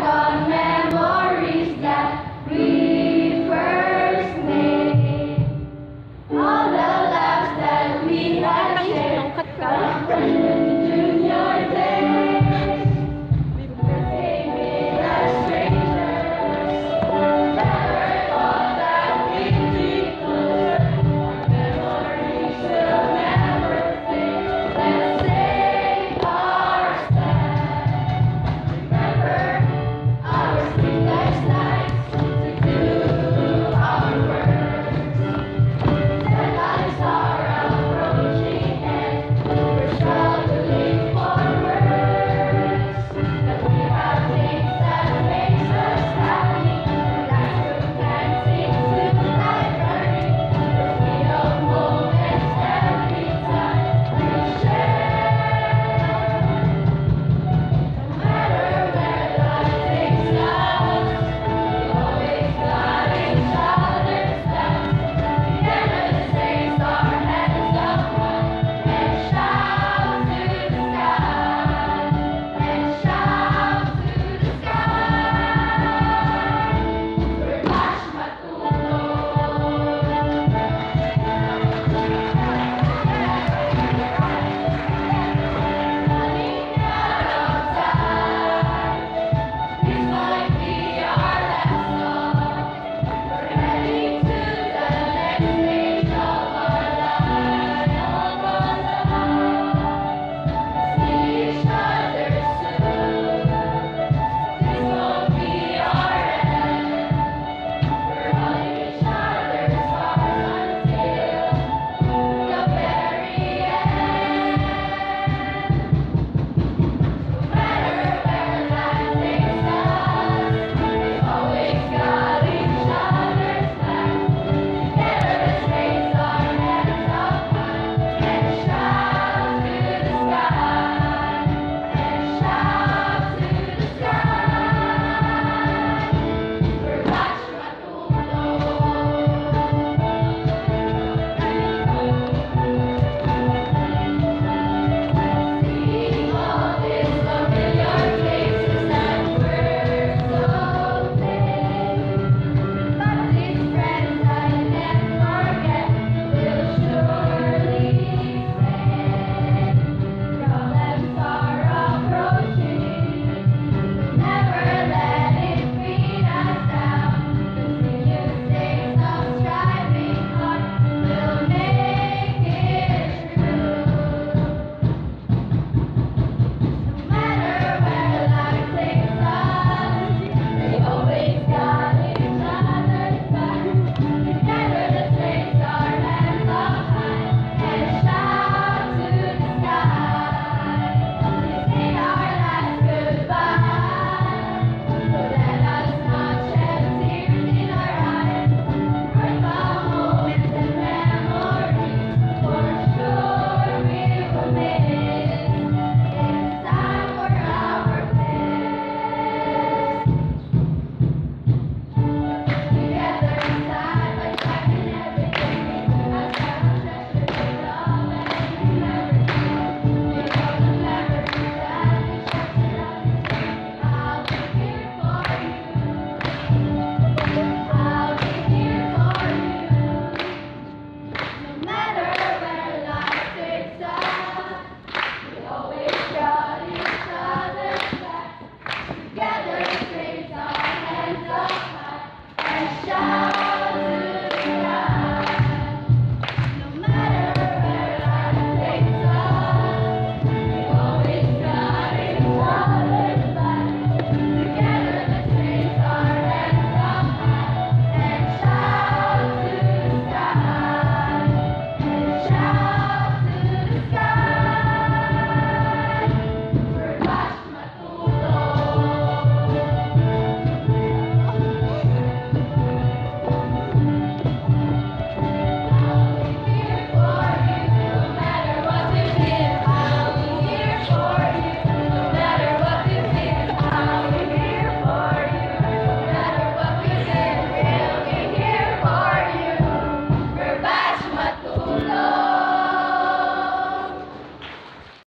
Bye.